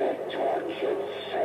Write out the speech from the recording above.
The tortured